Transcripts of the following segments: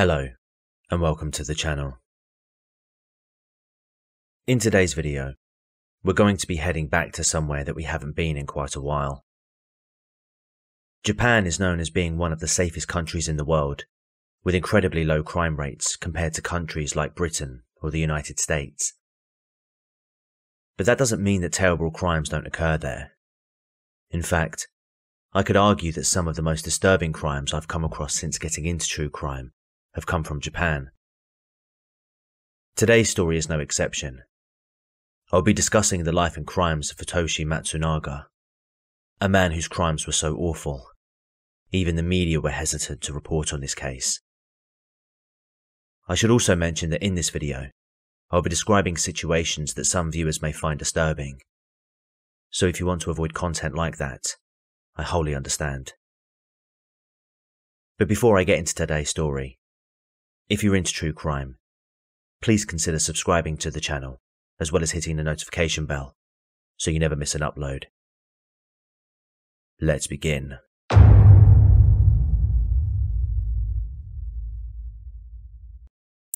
Hello, and welcome to the channel. In today's video, we're going to be heading back to somewhere that we haven't been in quite a while. Japan is known as being one of the safest countries in the world, with incredibly low crime rates compared to countries like Britain or the United States. But that doesn't mean that terrible crimes don't occur there. In fact, I could argue that some of the most disturbing crimes I've come across since getting into true crime have come from Japan. Today's story is no exception. I'll be discussing the life and crimes of Futoshi Matsunaga, a man whose crimes were so awful, even the media were hesitant to report on this case. I should also mention that in this video, I'll be describing situations that some viewers may find disturbing. So if you want to avoid content like that, I wholly understand. But before I get into today's story, if you're into true crime, please consider subscribing to the channel as well as hitting the notification bell so you never miss an upload. Let's begin.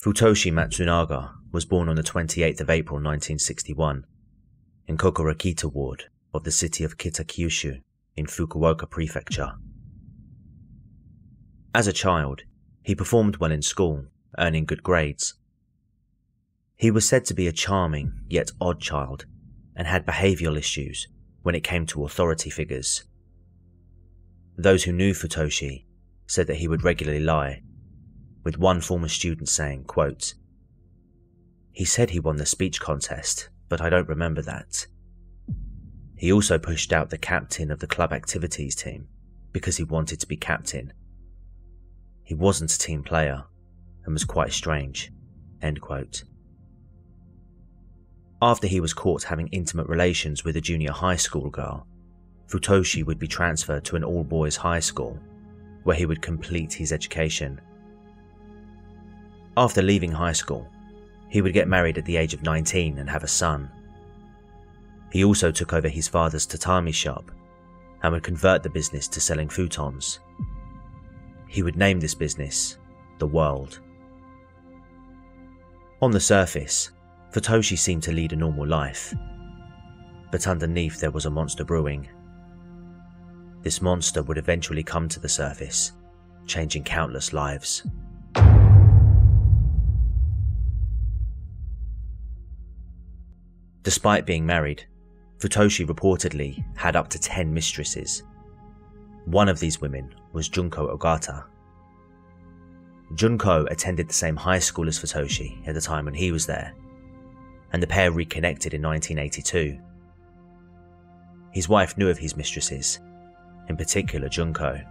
Futoshi Matsunaga was born on the 28th of April 1961 in Kokurakita ward of the city of Kitakyushu in Fukuoka prefecture. As a child, he performed well in school, earning good grades. He was said to be a charming yet odd child and had behavioral issues when it came to authority figures. Those who knew Futoshi said that he would regularly lie, with one former student saying, quote, He said he won the speech contest, but I don't remember that. He also pushed out the captain of the club activities team because he wanted to be captain he wasn't a team player and was quite strange. After he was caught having intimate relations with a junior high school girl, Futoshi would be transferred to an all boys high school where he would complete his education. After leaving high school, he would get married at the age of 19 and have a son. He also took over his father's tatami shop and would convert the business to selling futons. He would name this business The World. On the surface, Futoshi seemed to lead a normal life, but underneath there was a monster brewing. This monster would eventually come to the surface, changing countless lives. Despite being married, Futoshi reportedly had up to 10 mistresses one of these women was Junko Ogata. Junko attended the same high school as Futoshi at the time when he was there, and the pair reconnected in 1982. His wife knew of his mistresses, in particular Junko.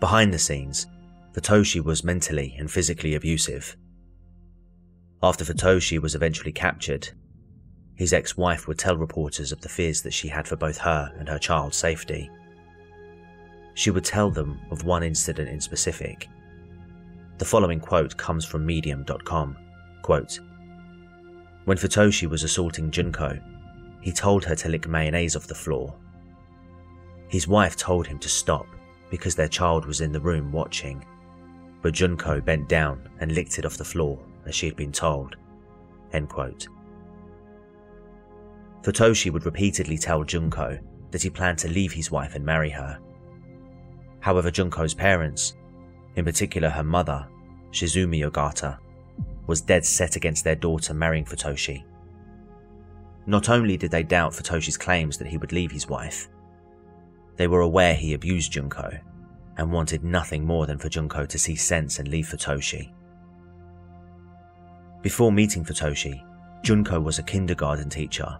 Behind the scenes, Futoshi was mentally and physically abusive. After Futoshi was eventually captured, his ex wife would tell reporters of the fears that she had for both her and her child's safety. She would tell them of one incident in specific. The following quote comes from Medium.com. Quote, when Futoshi was assaulting Junko, he told her to lick mayonnaise off the floor. His wife told him to stop because their child was in the room watching, but Junko bent down and licked it off the floor as she had been told. End quote. Futoshi would repeatedly tell Junko that he planned to leave his wife and marry her. However, Junko's parents, in particular her mother, Shizumi Ogata, was dead set against their daughter marrying Futoshi. Not only did they doubt Futoshi's claims that he would leave his wife, they were aware he abused Junko and wanted nothing more than for Junko to see sense and leave Futoshi. Before meeting Futoshi, Junko was a kindergarten teacher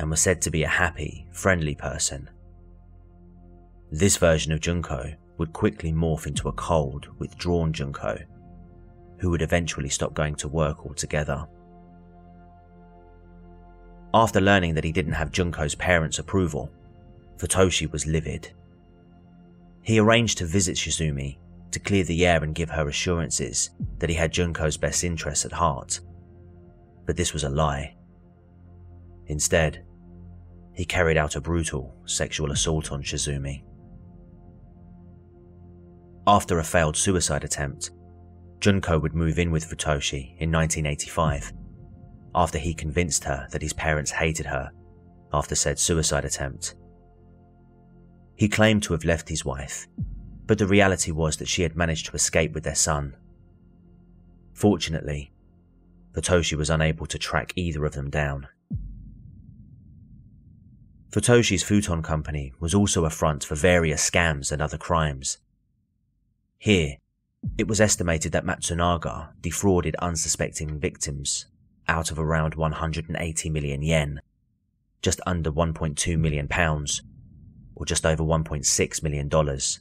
and was said to be a happy, friendly person. This version of Junko would quickly morph into a cold, withdrawn Junko, who would eventually stop going to work altogether. After learning that he didn't have Junko's parents' approval, Futoshi was livid. He arranged to visit Shizumi to clear the air and give her assurances that he had Junko's best interests at heart. But this was a lie. Instead, he carried out a brutal sexual assault on Shizumi. After a failed suicide attempt, Junko would move in with Futoshi in 1985 after he convinced her that his parents hated her after said suicide attempt. He claimed to have left his wife, but the reality was that she had managed to escape with their son. Fortunately, Futoshi was unable to track either of them down. Futoshi's futon company was also a front for various scams and other crimes. Here, it was estimated that Matsunaga defrauded unsuspecting victims out of around 180 million yen, just under 1.2 million pounds, or just over 1.6 million dollars.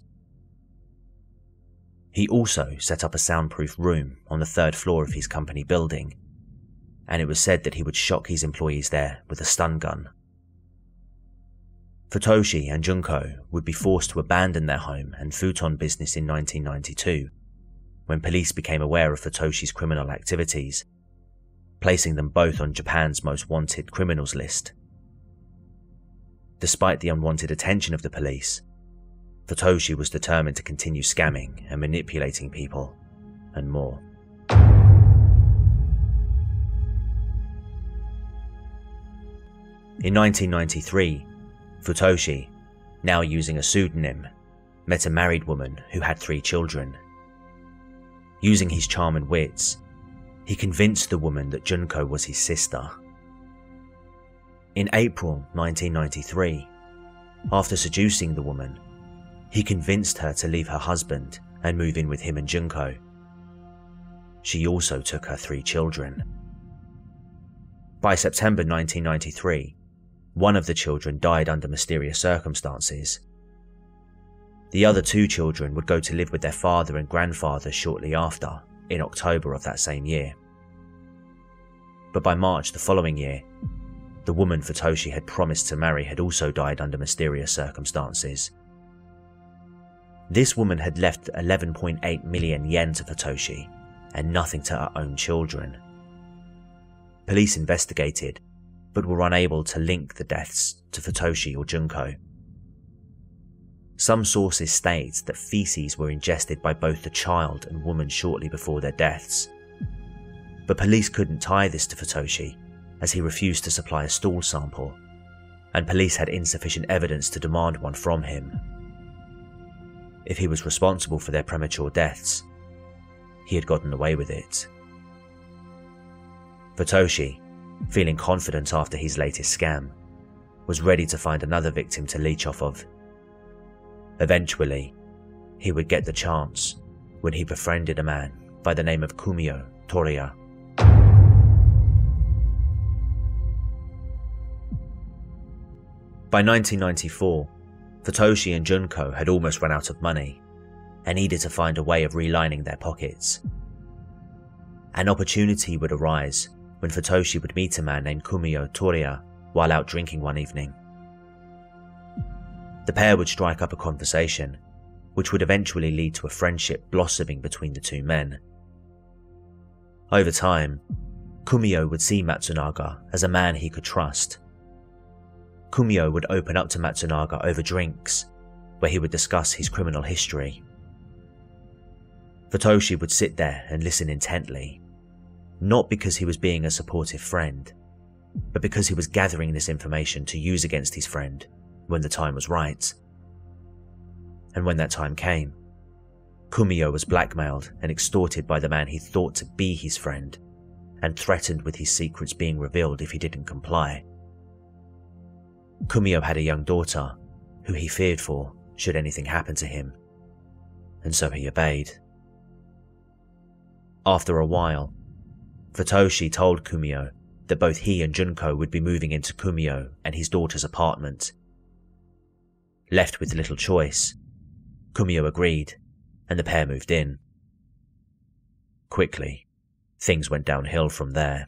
He also set up a soundproof room on the third floor of his company building, and it was said that he would shock his employees there with a stun gun. Futoshi and Junko would be forced to abandon their home and futon business in 1992 when police became aware of Futoshi's criminal activities, placing them both on Japan's most wanted criminals list. Despite the unwanted attention of the police, Futoshi was determined to continue scamming and manipulating people, and more. In 1993, Futoshi, now using a pseudonym, met a married woman who had three children. Using his charm and wits, he convinced the woman that Junko was his sister. In April 1993, after seducing the woman, he convinced her to leave her husband and move in with him and Junko. She also took her three children. By September 1993, one of the children died under mysterious circumstances. The other two children would go to live with their father and grandfather shortly after, in October of that same year. But by March the following year, the woman Futoshi had promised to marry had also died under mysterious circumstances. This woman had left 11.8 million yen to Futoshi and nothing to her own children. Police investigated, but were unable to link the deaths to Futoshi or Junko. Some sources state that feces were ingested by both the child and woman shortly before their deaths. But police couldn't tie this to Futoshi, as he refused to supply a stool sample, and police had insufficient evidence to demand one from him if he was responsible for their premature deaths. He had gotten away with it. Futoshi, feeling confident after his latest scam, was ready to find another victim to leech off of. Eventually, he would get the chance when he befriended a man by the name of Kumio Toriya. By 1994, Futoshi and Junko had almost run out of money and needed to find a way of relining their pockets. An opportunity would arise when Futoshi would meet a man named Kumio Toriya while out drinking one evening. The pair would strike up a conversation, which would eventually lead to a friendship blossoming between the two men. Over time, Kumio would see Matsunaga as a man he could trust Kumio would open up to Matsunaga over drinks, where he would discuss his criminal history. Futoshi would sit there and listen intently, not because he was being a supportive friend, but because he was gathering this information to use against his friend when the time was right. And when that time came, Kumio was blackmailed and extorted by the man he thought to be his friend, and threatened with his secrets being revealed if he didn't comply. Kumio had a young daughter, who he feared for should anything happen to him, and so he obeyed. After a while, Futoshi told Kumio that both he and Junko would be moving into Kumio and his daughter's apartment. Left with little choice, Kumio agreed, and the pair moved in. Quickly, things went downhill from there.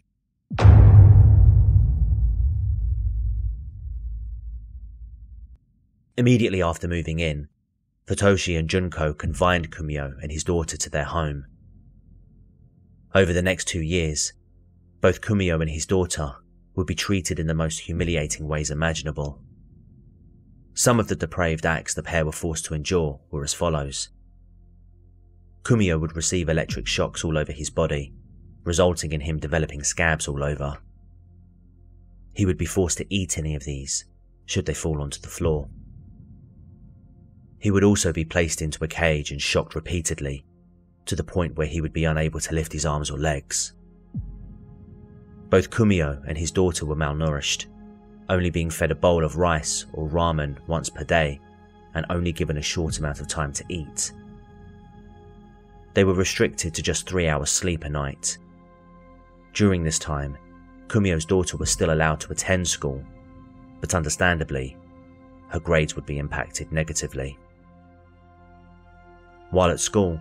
Immediately after moving in, Futoshi and Junko confined Kumio and his daughter to their home. Over the next two years, both Kumio and his daughter would be treated in the most humiliating ways imaginable. Some of the depraved acts the pair were forced to endure were as follows. Kumio would receive electric shocks all over his body, resulting in him developing scabs all over. He would be forced to eat any of these, should they fall onto the floor. He would also be placed into a cage and shocked repeatedly, to the point where he would be unable to lift his arms or legs. Both Kumio and his daughter were malnourished, only being fed a bowl of rice or ramen once per day and only given a short amount of time to eat. They were restricted to just three hours sleep a night. During this time, Kumio's daughter was still allowed to attend school, but understandably, her grades would be impacted negatively. While at school,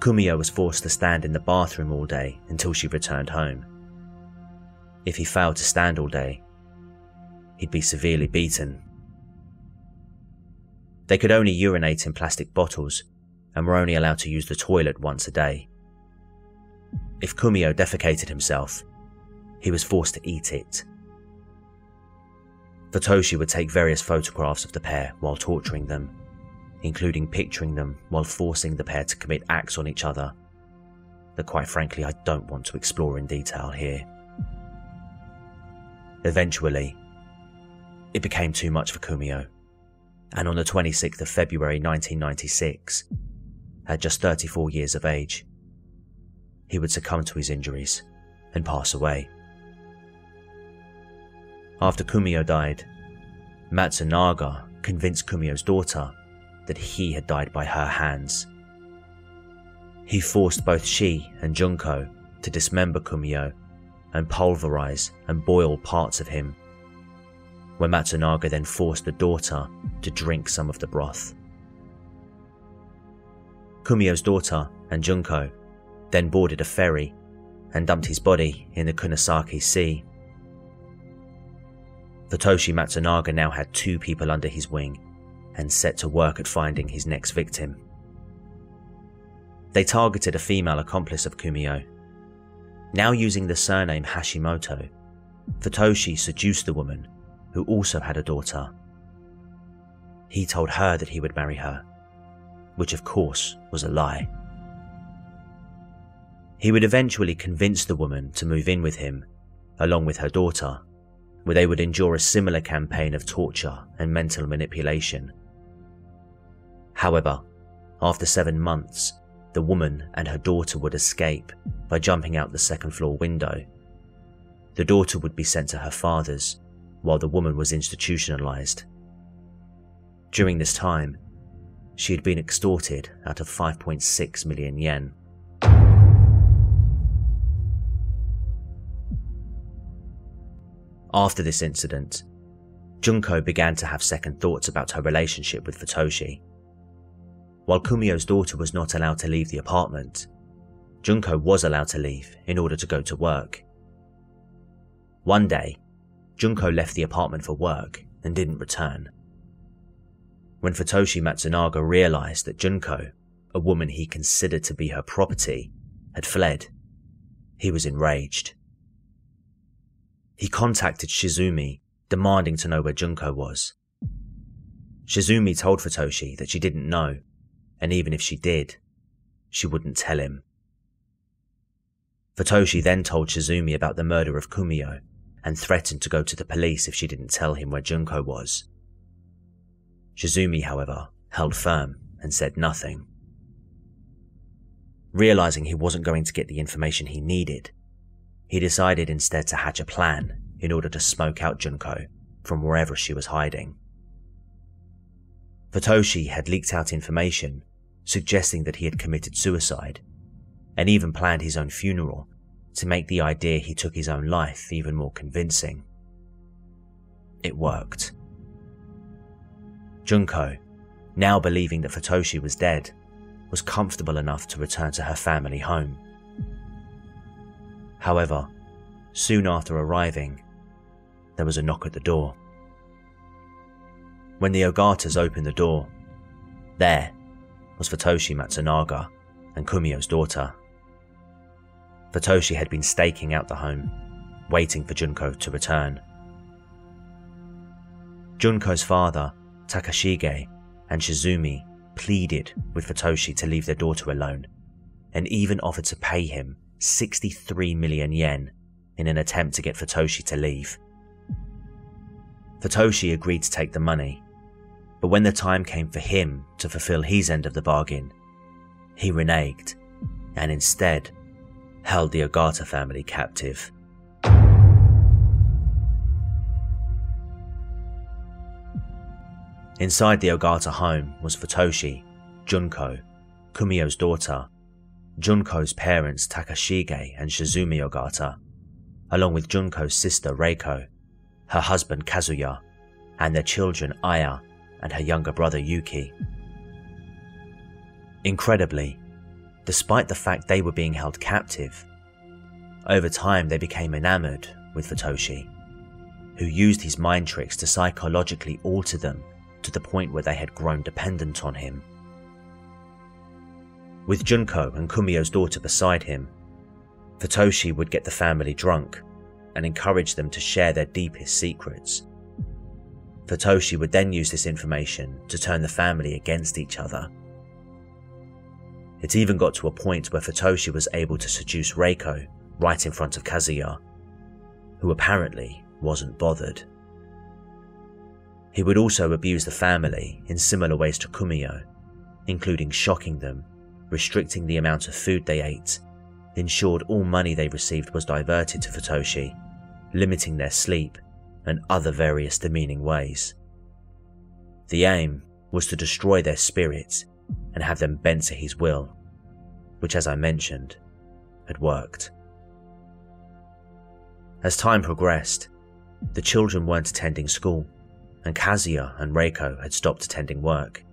Kumio was forced to stand in the bathroom all day until she returned home. If he failed to stand all day, he'd be severely beaten. They could only urinate in plastic bottles and were only allowed to use the toilet once a day. If Kumio defecated himself, he was forced to eat it. Futoshi would take various photographs of the pair while torturing them, including picturing them while forcing the pair to commit acts on each other that quite frankly I don't want to explore in detail here. Eventually, it became too much for Kumio, and on the 26th of February 1996, at just 34 years of age, he would succumb to his injuries and pass away. After Kumio died, Matsunaga convinced Kumio's daughter that he had died by her hands. He forced both she and Junko to dismember Kumio and pulverize and boil parts of him, where Matsunaga then forced the daughter to drink some of the broth. Kumio's daughter and Junko then boarded a ferry and dumped his body in the Kunisaki Sea. Futoshi Matsunaga now had two people under his wing and set to work at finding his next victim. They targeted a female accomplice of Kumio. Now using the surname Hashimoto, Futoshi seduced the woman, who also had a daughter. He told her that he would marry her which of course was a lie. He would eventually convince the woman to move in with him, along with her daughter, where they would endure a similar campaign of torture and mental manipulation. However, after seven months, the woman and her daughter would escape by jumping out the second floor window. The daughter would be sent to her father's, while the woman was institutionalized. During this time, she had been extorted out of 5.6 million yen. After this incident, Junko began to have second thoughts about her relationship with Futoshi. While Kumio's daughter was not allowed to leave the apartment, Junko was allowed to leave in order to go to work. One day, Junko left the apartment for work and didn't return. When Futoshi Matsunaga realized that Junko, a woman he considered to be her property, had fled, he was enraged. He contacted Shizumi, demanding to know where Junko was. Shizumi told Futoshi that she didn't know, and even if she did, she wouldn't tell him. Futoshi then told Shizumi about the murder of Kumio and threatened to go to the police if she didn't tell him where Junko was. Shizumi, however, held firm and said nothing. Realizing he wasn't going to get the information he needed, he decided instead to hatch a plan in order to smoke out Junko from wherever she was hiding. Futoshi had leaked out information suggesting that he had committed suicide and even planned his own funeral to make the idea he took his own life even more convincing. It worked. Junko, now believing that Futoshi was dead, was comfortable enough to return to her family home. However, soon after arriving, there was a knock at the door. When the Ogatas opened the door, there was Futoshi Matsunaga and Kumio's daughter. Futoshi had been staking out the home, waiting for Junko to return. Junko's father Takashige and Shizumi pleaded with Futoshi to leave their daughter alone and even offered to pay him 63 million yen in an attempt to get Futoshi to leave. Futoshi agreed to take the money, but when the time came for him to fulfill his end of the bargain, he reneged and instead held the Ogata family captive. Inside the Ogata home was Futoshi, Junko, Kumio's daughter, Junko's parents Takashige and Shizumi Ogata, along with Junko's sister Reiko, her husband Kazuya, and their children Aya and her younger brother Yuki. Incredibly, despite the fact they were being held captive, over time they became enamored with Futoshi, who used his mind tricks to psychologically alter them to the point where they had grown dependent on him. With Junko and Kumio's daughter beside him, Futoshi would get the family drunk and encourage them to share their deepest secrets. Futoshi would then use this information to turn the family against each other. It even got to a point where Futoshi was able to seduce Reiko right in front of Kazuya, who apparently wasn't bothered. He would also abuse the family in similar ways to Kumio, including shocking them, restricting the amount of food they ate, ensured all money they received was diverted to Futoshi, limiting their sleep, and other various demeaning ways. The aim was to destroy their spirits and have them bent to his will, which, as I mentioned, had worked. As time progressed, the children weren't attending school, and Kazuya and Reiko had stopped attending work.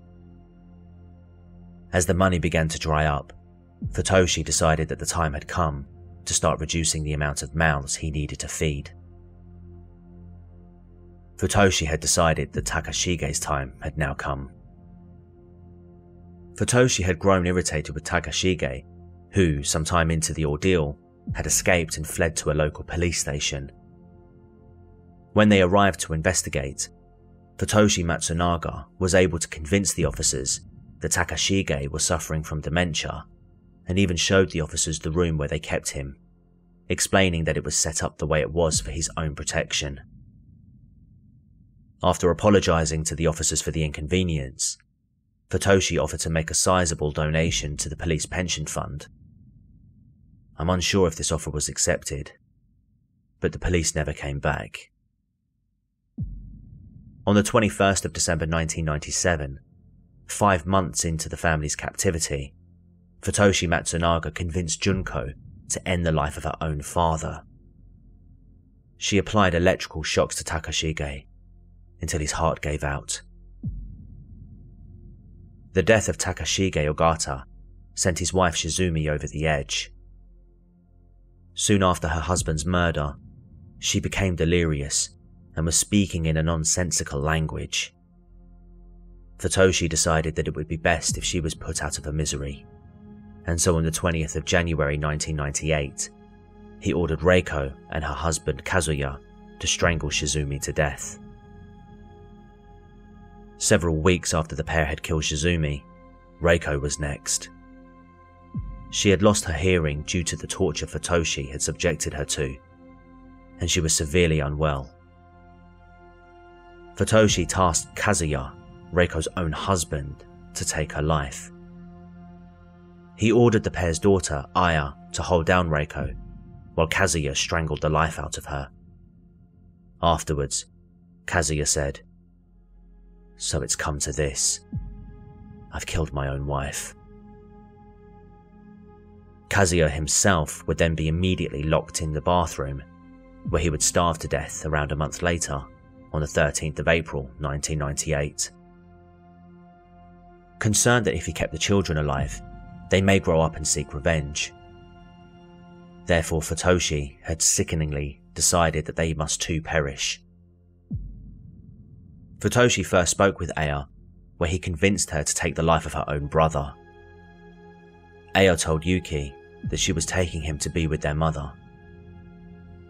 As the money began to dry up, Futoshi decided that the time had come to start reducing the amount of mouths he needed to feed. Futoshi had decided that Takashige's time had now come. Futoshi had grown irritated with Takashige, who, sometime into the ordeal, had escaped and fled to a local police station. When they arrived to investigate, Futoshi Matsunaga was able to convince the officers that Takashige was suffering from dementia and even showed the officers the room where they kept him, explaining that it was set up the way it was for his own protection. After apologizing to the officers for the inconvenience, Futoshi offered to make a sizable donation to the police pension fund. I'm unsure if this offer was accepted, but the police never came back. On the 21st of December 1997, five months into the family's captivity, Futoshi Matsunaga convinced Junko to end the life of her own father. She applied electrical shocks to Takashige until his heart gave out. The death of Takashige Ogata sent his wife Shizumi over the edge. Soon after her husband's murder, she became delirious and was speaking in a nonsensical language. Futoshi decided that it would be best if she was put out of her misery, and so on the 20th of January 1998, he ordered Reiko and her husband Kazuya to strangle Shizumi to death. Several weeks after the pair had killed Shizumi, Reiko was next. She had lost her hearing due to the torture Futoshi had subjected her to, and she was severely unwell. Futoshi tasked Kazuya, Reiko's own husband, to take her life. He ordered the pair's daughter, Aya, to hold down Reiko, while Kazuya strangled the life out of her. Afterwards, Kazuya said, so it's come to this. I've killed my own wife. Kazuya himself would then be immediately locked in the bathroom, where he would starve to death around a month later, on the 13th of April 1998. Concerned that if he kept the children alive, they may grow up and seek revenge. Therefore, Futoshi had sickeningly decided that they must too perish. Futoshi first spoke with Aya, where he convinced her to take the life of her own brother. Aya told Yuki that she was taking him to be with their mother.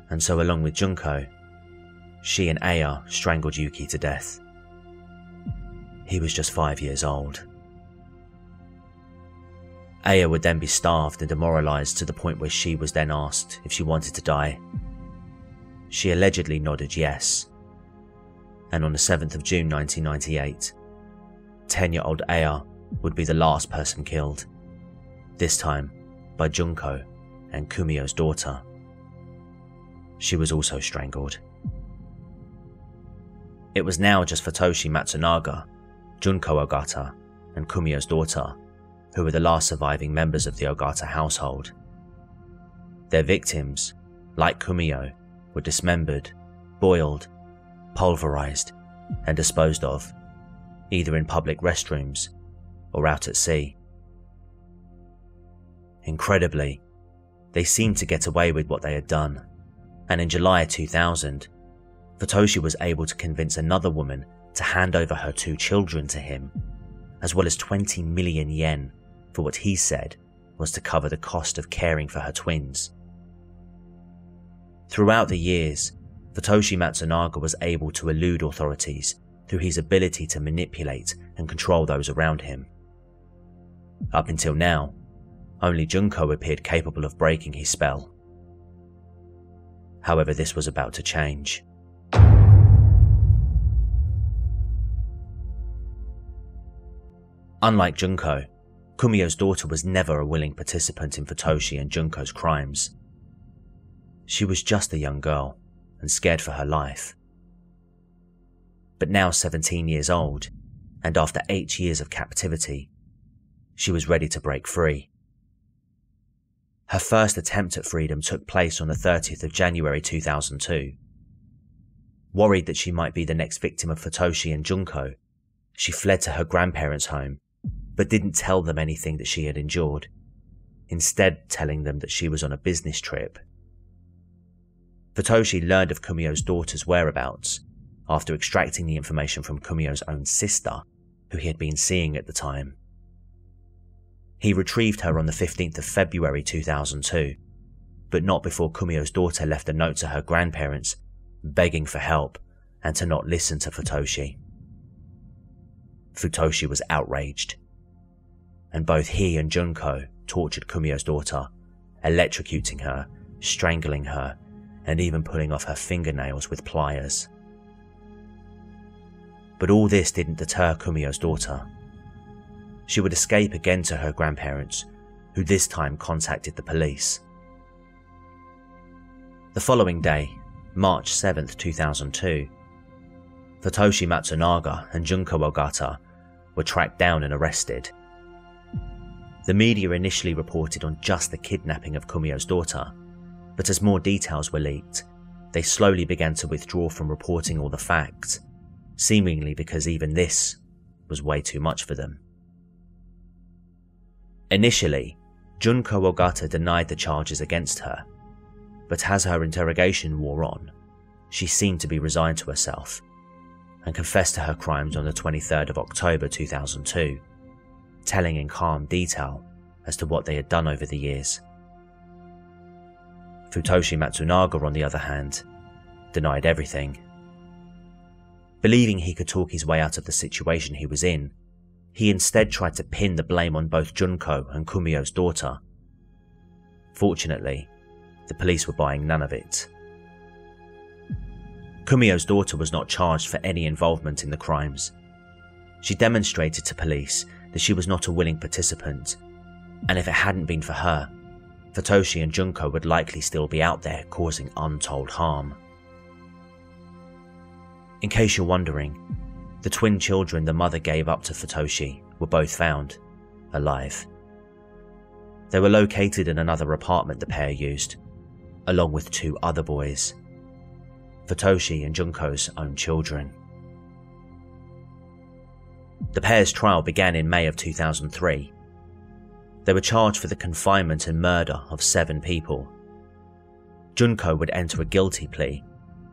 And so, along with Junko, she and Aya strangled Yuki to death. He was just five years old. Aya would then be starved and demoralized to the point where she was then asked if she wanted to die. She allegedly nodded yes. And on the 7th of June 1998, 10 year old Aya would be the last person killed, this time by Junko and Kumio's daughter. She was also strangled. It was now just Futoshi Matsunaga, Junko Ogata, and Kumio's daughter who were the last surviving members of the Ogata household. Their victims, like Kumio, were dismembered, boiled, pulverized, and disposed of, either in public restrooms or out at sea. Incredibly, they seemed to get away with what they had done, and in July 2000, Futoshi was able to convince another woman to hand over her two children to him, as well as 20 million yen for what he said was to cover the cost of caring for her twins. Throughout the years, Futoshi Matsunaga was able to elude authorities through his ability to manipulate and control those around him. Up until now, only Junko appeared capable of breaking his spell. However, this was about to change. Unlike Junko, Kumio's daughter was never a willing participant in Futoshi and Junko's crimes. She was just a young girl and scared for her life. But now 17 years old, and after eight years of captivity, she was ready to break free. Her first attempt at freedom took place on the 30th of January 2002. Worried that she might be the next victim of Futoshi and Junko, she fled to her grandparents' home but didn't tell them anything that she had endured, instead, telling them that she was on a business trip. Futoshi learned of Kumio's daughter's whereabouts after extracting the information from Kumio's own sister, who he had been seeing at the time. He retrieved her on the 15th of February 2002, but not before Kumio's daughter left a note to her grandparents begging for help and to not listen to Futoshi. Futoshi was outraged and both he and Junko tortured Kumio's daughter, electrocuting her, strangling her, and even pulling off her fingernails with pliers. But all this didn't deter Kumio's daughter. She would escape again to her grandparents, who this time contacted the police. The following day, March 7, 2002, Futoshi Matsunaga and Junko Ogata were tracked down and arrested the media initially reported on just the kidnapping of Kumio's daughter, but as more details were leaked, they slowly began to withdraw from reporting all the facts, seemingly because even this was way too much for them. Initially, Junko Ogata denied the charges against her, but as her interrogation wore on, she seemed to be resigned to herself and confessed to her crimes on the 23rd of October 2002 telling in calm detail as to what they had done over the years. Futoshi Matsunaga, on the other hand, denied everything. Believing he could talk his way out of the situation he was in, he instead tried to pin the blame on both Junko and Kumio's daughter. Fortunately, the police were buying none of it. Kumio's daughter was not charged for any involvement in the crimes. She demonstrated to police that she was not a willing participant, and if it hadn't been for her, Futoshi and Junko would likely still be out there causing untold harm. In case you're wondering, the twin children the mother gave up to Futoshi were both found, alive. They were located in another apartment the pair used, along with two other boys, Futoshi and Junko's own children. The pair's trial began in May of 2003. They were charged for the confinement and murder of seven people. Junko would enter a guilty plea,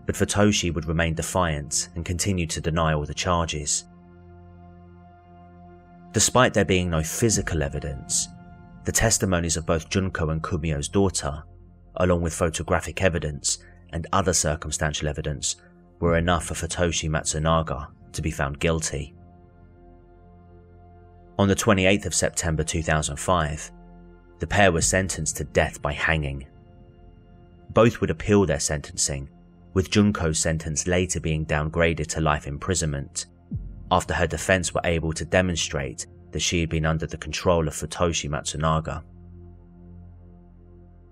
but Futoshi would remain defiant and continue to deny all the charges. Despite there being no physical evidence, the testimonies of both Junko and Kumio's daughter, along with photographic evidence and other circumstantial evidence, were enough for Futoshi Matsunaga to be found guilty. On the 28th of September 2005, the pair were sentenced to death by hanging. Both would appeal their sentencing, with Junko's sentence later being downgraded to life imprisonment after her defense were able to demonstrate that she had been under the control of Futoshi Matsunaga.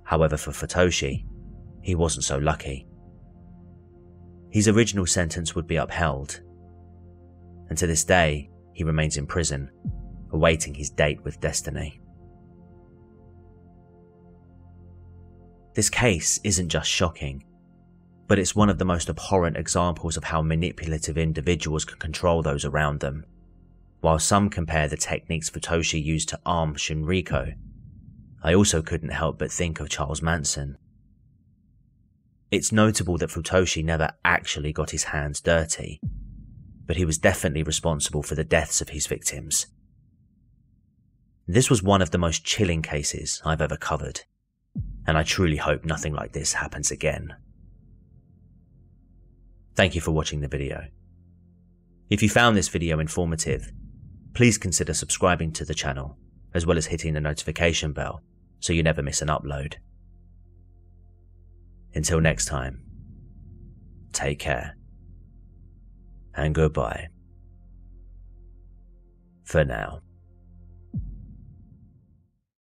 However, for Futoshi, he wasn't so lucky. His original sentence would be upheld, and to this day, he remains in prison, awaiting his date with destiny. This case isn't just shocking, but it's one of the most abhorrent examples of how manipulative individuals can control those around them. While some compare the techniques Futoshi used to Aum Shinrikyo, I also couldn't help but think of Charles Manson. It's notable that Futoshi never actually got his hands dirty, but he was definitely responsible for the deaths of his victims. This was one of the most chilling cases I've ever covered and I truly hope nothing like this happens again. Thank you for watching the video. If you found this video informative, please consider subscribing to the channel, as well as hitting the notification bell so you never miss an upload. Until next time, take care, and goodbye. For now.